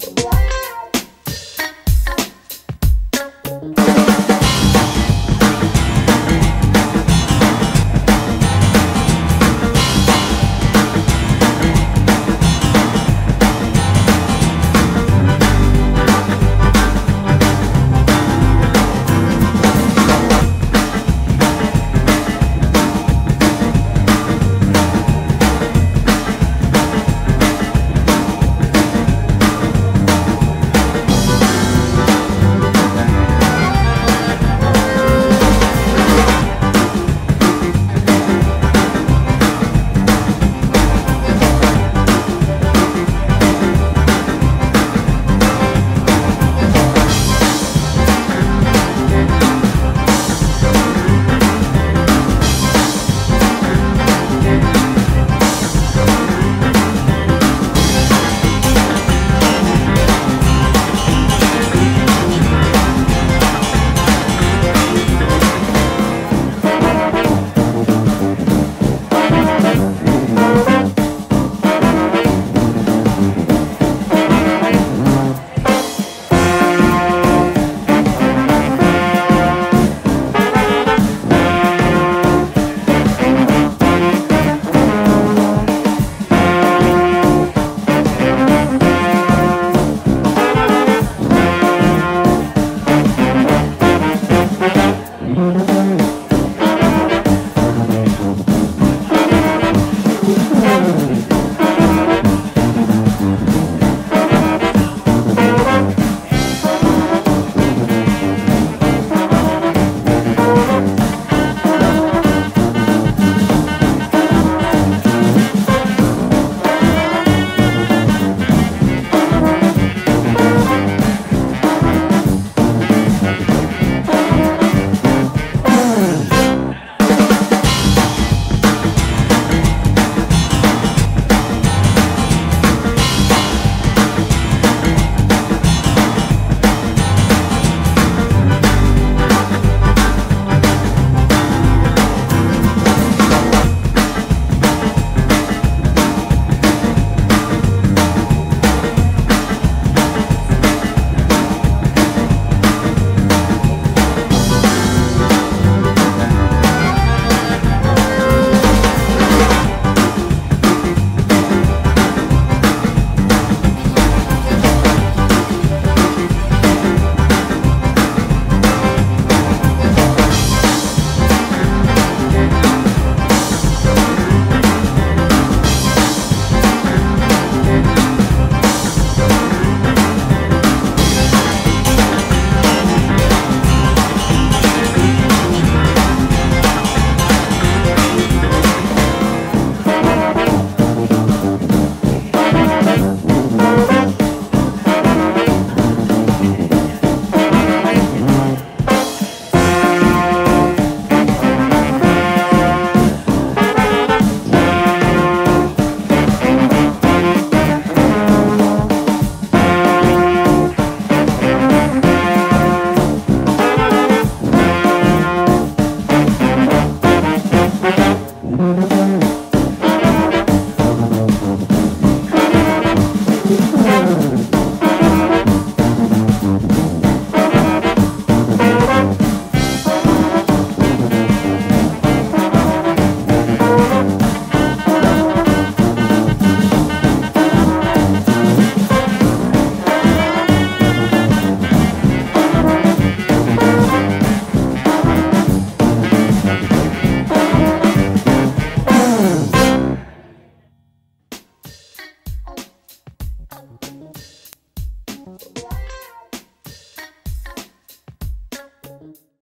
Bye. Mm-hmm. Thank you.